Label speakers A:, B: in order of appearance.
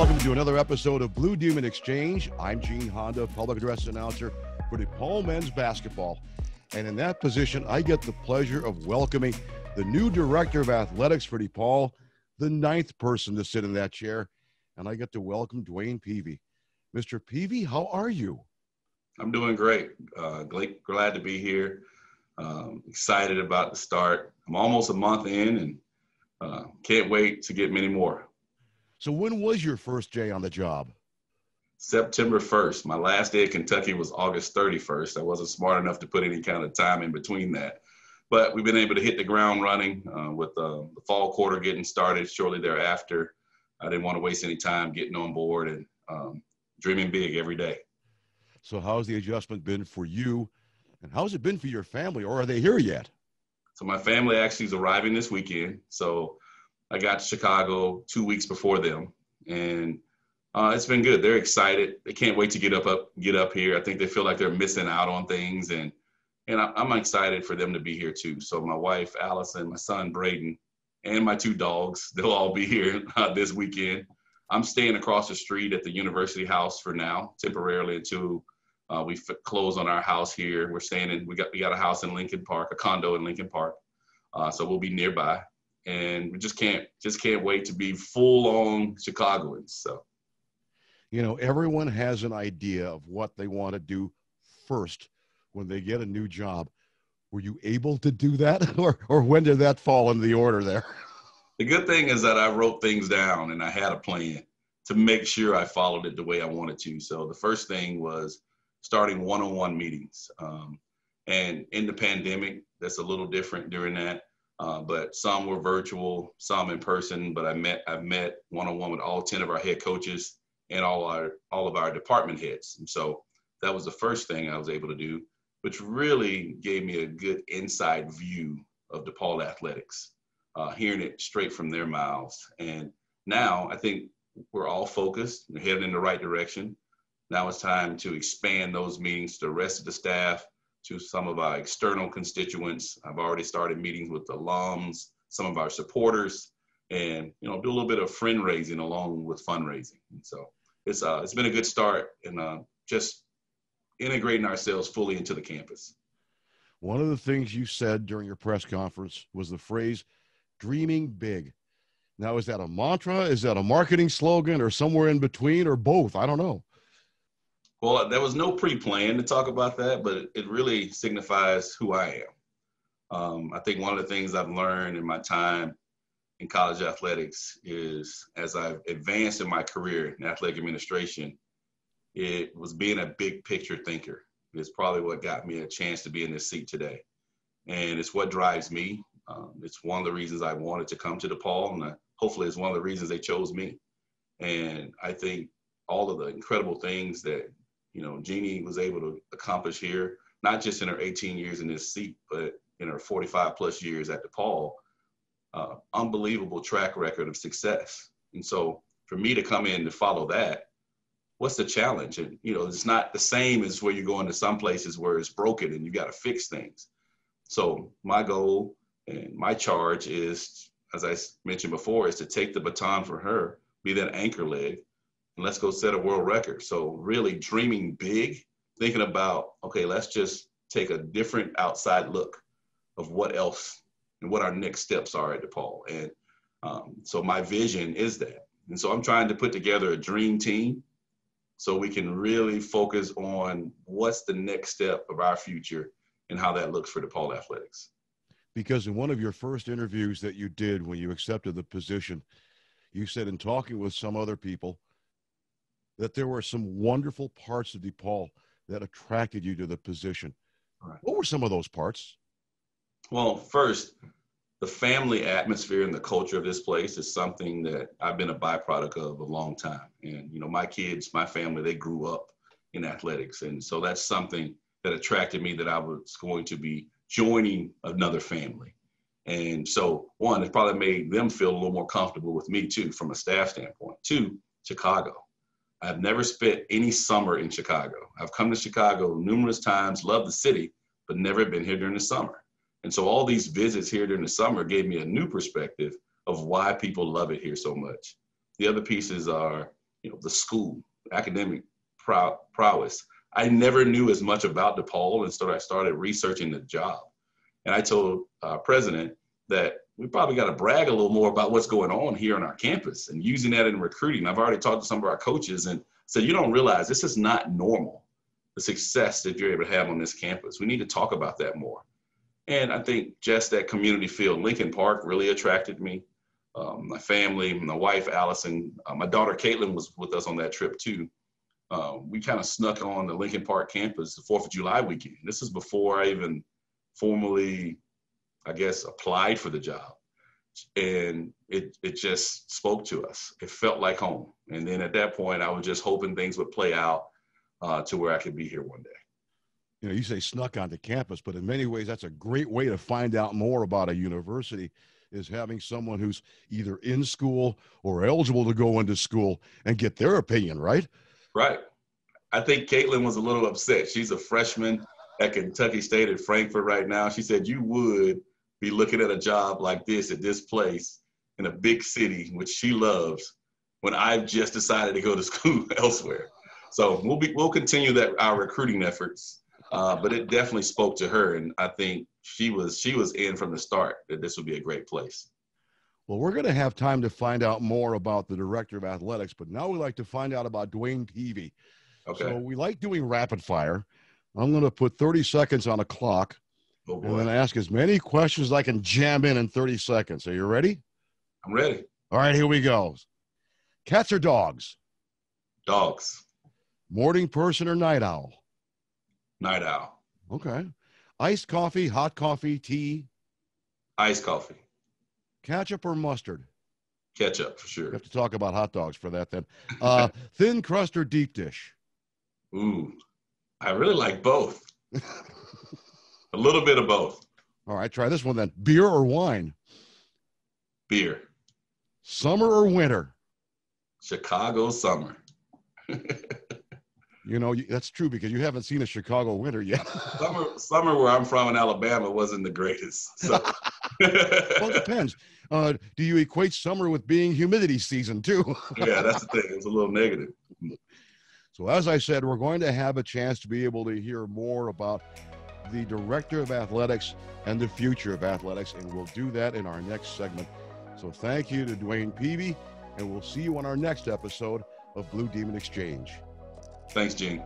A: welcome to another episode of Blue Demon Exchange. I'm Gene Honda, public address announcer for DePaul men's basketball. And in that position, I get the pleasure of welcoming the new director of athletics for DePaul, the ninth person to sit in that chair. And I get to welcome DeWayne Peevy. Mr. Peevy, how are you?
B: I'm doing great. Uh, glad to be here. Um, excited about the start. I'm almost a month in and uh, can't wait to get many more.
A: So when was your first day on the job?
B: September 1st. My last day at Kentucky was August 31st. I wasn't smart enough to put any kind of time in between that. But we've been able to hit the ground running uh, with uh, the fall quarter getting started shortly thereafter. I didn't want to waste any time getting on board and um, dreaming big every day.
A: So, how's the adjustment been for you? And how's it been for your family, or are they here yet?
B: So, my family actually is arriving this weekend. So, I got to Chicago two weeks before them, and uh, it's been good. They're excited. They can't wait to get up, up, get up here. I think they feel like they're missing out on things, and and I, am excited for them to be here too. So my wife Allison, my son Braden, and my two dogs, they'll all be here uh, this weekend. I'm staying across the street at the University House for now, temporarily until uh, we f- close on our house here. We're staying in. We got we got a house in Lincoln Park, a condo in Lincoln Park, uh, so we'll be nearby and we just can't just can't wait to be full on Chicagoans. So,
A: you know, everyone has an idea of what they want to do first when they get a new job. Were you able to do that, or or when did that fall into the order there?
B: The good thing is that I wrote things down and I had a plan to make sure I followed it the way I wanted to. So the first thing was starting one-on-one meetings. Um, and in the pandemic, that's a little different during that. Uh, but some were virtual, some in person. But I met I've met one on one with all ten of our head coaches and all our all of our department heads. And so that was the first thing I was able to do, which really gave me a good inside view of DePaul athletics, uh, hearing it straight from their mouths. And now I think we're all focused, we're heading in the right direction. Now it's time to expand those meetings to the rest of the staff to some of our external constituents. I've already started meetings with alums, some of our supporters, and you know do a little bit of friend raising along with fundraising. And so it's uh, it's been a good start and uh, just integrating ourselves fully into the campus.
A: One of the things you said during your press conference was the phrase "dreaming big." Now, is that a mantra? Is that a marketing slogan, or somewhere in between, or both? I don't know.
B: Well, there was no pre-plan to talk about that, but it really signifies who I am. Um, I think one of the things I've learned in my time in college athletics is as I've advanced in my career in athletic administration, it was being a big picture thinker. It's probably what got me a chance to be in this seat today. And it's what drives me. Um, it's one of the reasons I wanted to come to DePaul, and uh, hopefully it's one of the reasons they chose me. And I think all of the incredible things that you know, Jeannie was able to accomplish here, not just in her 18 years in this seat, but in her 45 plus years at DePaul, uh, unbelievable track record of success. And so for me to come in to follow that, what's the challenge? And, you know, it's not the same as where you're going to some places where it's broken and you got to fix things. So my goal and my charge is, as I mentioned before, is to take the baton for her, be that anchor leg, and let's go set a world record. So really dreaming big, thinking about, okay, let's just take a different outside look of what else and what our next steps are at DePaul. And um, so my vision is that. And so I'm trying to put together a dream team so we can really focus on what's the next step of our future and how that looks for DePaul athletics.
A: Because in one of your first interviews that you did when you accepted the position, you said in talking with some other people, that there were some wonderful parts of DePaul that attracted you to the position. Right. What were some of those parts?
B: Well, first, the family atmosphere and the culture of this place is something that I've been a byproduct of a long time. And, you know, my kids, my family, they grew up in athletics. And so that's something that attracted me that I was going to be joining another family. And so, one, it probably made them feel a little more comfortable with me too, from a staff standpoint. Two, Chicago. I've never spent any summer in Chicago. I've come to Chicago numerous times, love the city, but never been here during the summer. And so all these visits here during the summer gave me a new perspective of why people love it here so much. The other pieces are you know, the school, academic prow- prowess. I never knew as much about DePaul, and so I started researching the job. And I told uh, President that we probably got to brag a little more about what's going on here on our campus and using that in recruiting. I've already talked to some of our coaches and said, you don't realize this is not normal, the success that you're able to have on this campus. We need to talk about that more. And I think just that community feel, Lincoln Park really attracted me. Um, my family, my wife, Allison, uh, my daughter, Caitlin was with us on that trip too. Uh, we kind of snuck on the Lincoln Park campus the 4th of July weekend. This is before I even formally, I guess, applied for the job. And it, it just spoke to us. It felt like home. And then at that point, I was just hoping things would play out uh, to where I could be here one day
A: you know, you say snuck onto campus, but in many ways, that's a great way to find out more about a university is having someone who's either in school or eligible to go into school and get their opinion, right?
B: Right. I think Caitlin was a little upset. She's a freshman at Kentucky State at Frankfort right now. She said you would be looking at a job like this at this place in a big city, which she loves, when I've just decided to go to school elsewhere. So we'll be we'll continue that our recruiting efforts uh, but it definitely spoke to her, and I think she was she was in from the start that this would be a great place.
A: Well, we're going to have time to find out more about the director of athletics, but now we like to find out about DeWayne Peevy. Okay. So we like doing rapid fire. I'm going to put 30 seconds on a clock, oh and then ask as many questions as I can jam in in 30 seconds. Are you ready?
B: I'm ready.
A: All right, here we go. Cats or dogs?
B: Dogs.
A: Morning person or night owl?
B: Night owl.
A: Okay. Iced coffee, hot coffee, tea?
B: Iced coffee.
A: Ketchup or mustard?
B: Ketchup, for sure.
A: You have to talk about hot dogs for that then. Uh, thin crust or deep dish?
B: Ooh, I really like both. A little bit of both.
A: All right, try this one then. Beer or wine?
B: Beer.
A: Summer or winter?
B: Chicago summer.
A: You know, that's true because you haven't seen a Chicago winter yet.
B: summer, summer where I'm from in Alabama wasn't the greatest. So.
A: well, it depends. Uh, do you equate summer with being humidity season too?
B: yeah, that's the thing. It's a little negative.
A: So, as I said, we're going to have a chance to be able to hear more about the director of athletics and the future of athletics, and we'll do that in our next segment. So, thank you to DeWayne Peevy, and we'll see you on our next episode of Blue Demon Exchange.
B: Thanks, Gene.